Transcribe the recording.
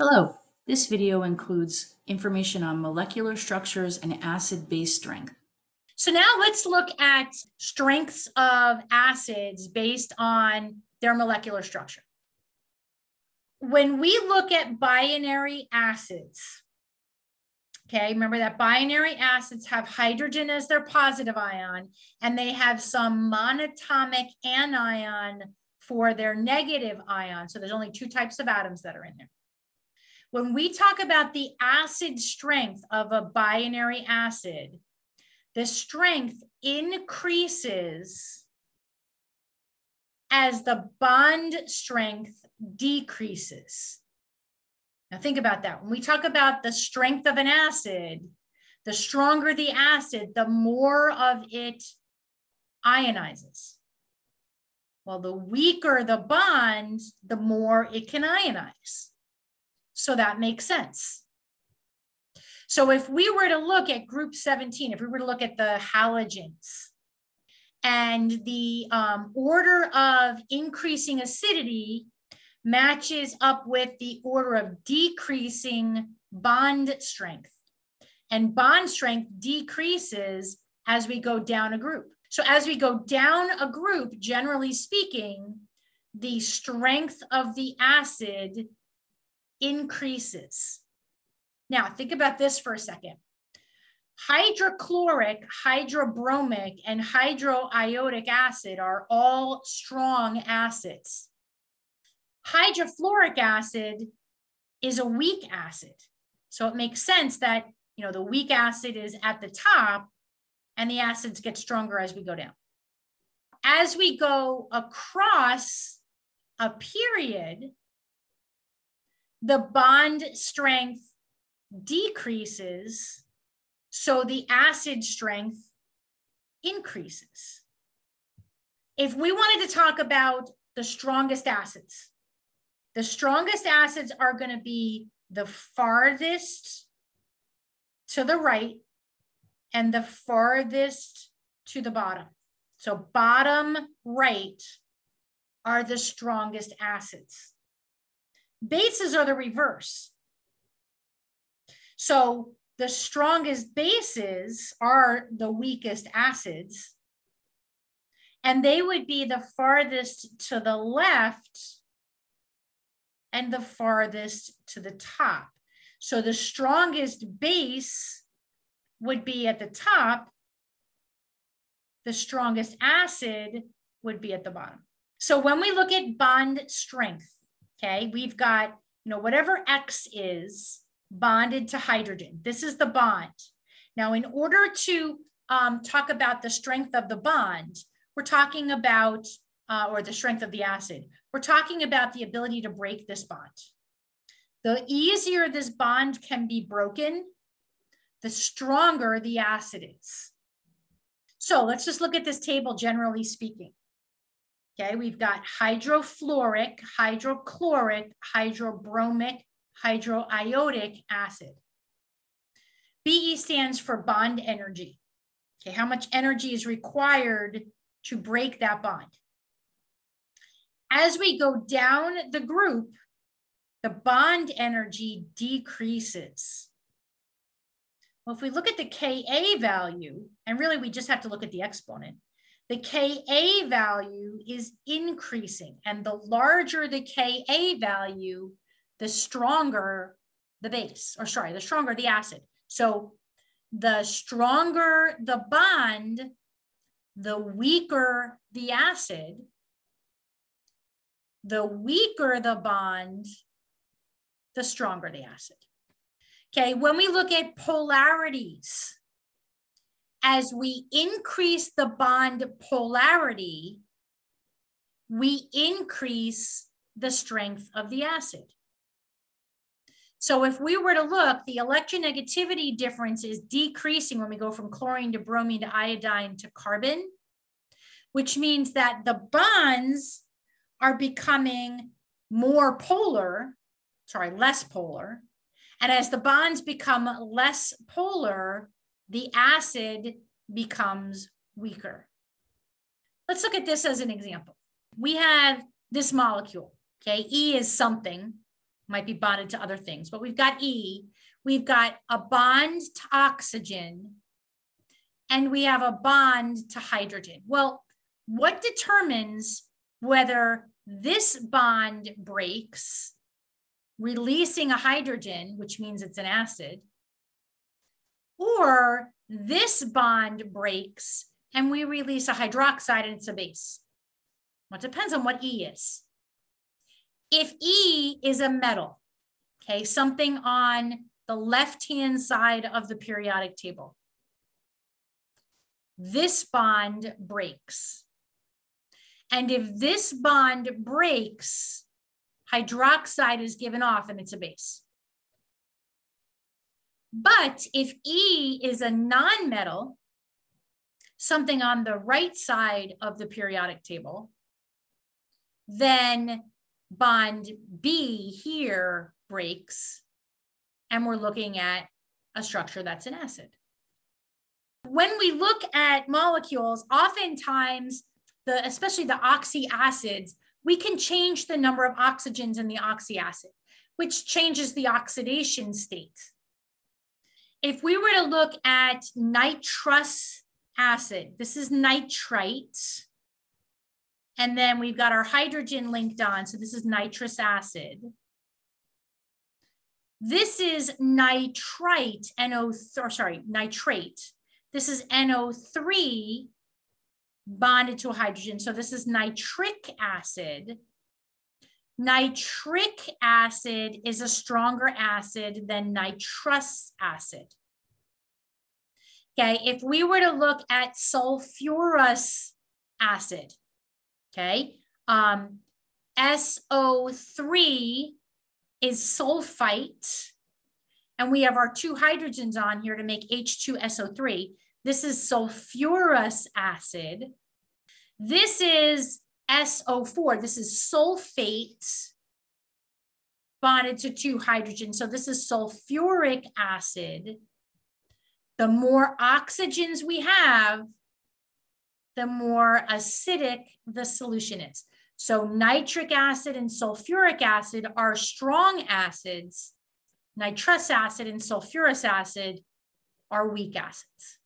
Hello, this video includes information on molecular structures and acid base strength. So now let's look at strengths of acids based on their molecular structure. When we look at binary acids, okay, remember that binary acids have hydrogen as their positive ion, and they have some monatomic anion for their negative ion. So there's only two types of atoms that are in there. When we talk about the acid strength of a binary acid, the strength increases as the bond strength decreases. Now, think about that. When we talk about the strength of an acid, the stronger the acid, the more of it ionizes. Well, the weaker the bond, the more it can ionize. So that makes sense. So if we were to look at group 17, if we were to look at the halogens and the um, order of increasing acidity matches up with the order of decreasing bond strength. And bond strength decreases as we go down a group. So as we go down a group, generally speaking, the strength of the acid increases. Now, think about this for a second. Hydrochloric, hydrobromic, and hydroiodic acid are all strong acids. Hydrofluoric acid is a weak acid. So it makes sense that, you know, the weak acid is at the top and the acids get stronger as we go down. As we go across a period, the bond strength decreases, so the acid strength increases. If we wanted to talk about the strongest acids, the strongest acids are going to be the farthest to the right and the farthest to the bottom. So bottom right are the strongest acids. Bases are the reverse. So the strongest bases are the weakest acids. And they would be the farthest to the left and the farthest to the top. So the strongest base would be at the top. The strongest acid would be at the bottom. So when we look at bond strength, Okay, we've got, you know, whatever X is bonded to hydrogen. This is the bond. Now, in order to um, talk about the strength of the bond, we're talking about, uh, or the strength of the acid, we're talking about the ability to break this bond. The easier this bond can be broken, the stronger the acid is. So let's just look at this table generally speaking. Okay, we've got hydrofluoric, hydrochloric, hydrobromic, hydroiodic acid. BE stands for bond energy. Okay, how much energy is required to break that bond? As we go down the group, the bond energy decreases. Well, if we look at the Ka value, and really we just have to look at the exponent, the Ka value is increasing. And the larger the Ka value, the stronger the base, or sorry, the stronger the acid. So the stronger the bond, the weaker the acid. The weaker the bond, the stronger the acid. Okay, when we look at polarities, as we increase the bond polarity, we increase the strength of the acid. So if we were to look, the electronegativity difference is decreasing when we go from chlorine to bromine to iodine to carbon, which means that the bonds are becoming more polar, sorry, less polar. And as the bonds become less polar, the acid becomes weaker. Let's look at this as an example. We have this molecule, okay? E is something, might be bonded to other things, but we've got E, we've got a bond to oxygen, and we have a bond to hydrogen. Well, what determines whether this bond breaks, releasing a hydrogen, which means it's an acid, or this bond breaks and we release a hydroxide and it's a base? Well, it depends on what E is. If E is a metal, okay, something on the left-hand side of the periodic table, this bond breaks. And if this bond breaks, hydroxide is given off and it's a base. But if E is a nonmetal, something on the right side of the periodic table, then bond B here breaks, and we're looking at a structure that's an acid. When we look at molecules, oftentimes, the, especially the oxy acids, we can change the number of oxygens in the oxy acid, which changes the oxidation state. If we were to look at nitrous acid, this is nitrite. And then we've got our hydrogen linked on. So this is nitrous acid. This is nitrite, NO, or sorry, nitrate. This is NO3 bonded to a hydrogen. So this is nitric acid. Nitric acid is a stronger acid than nitrous acid. Okay, if we were to look at sulfurous acid, okay, um, SO3 is sulfite, and we have our two hydrogens on here to make H2SO3. This is sulfurous acid. This is SO4. This is sulfate bonded to two hydrogens. So this is sulfuric acid. The more oxygens we have, the more acidic the solution is. So nitric acid and sulfuric acid are strong acids. Nitrous acid and sulfurous acid are weak acids.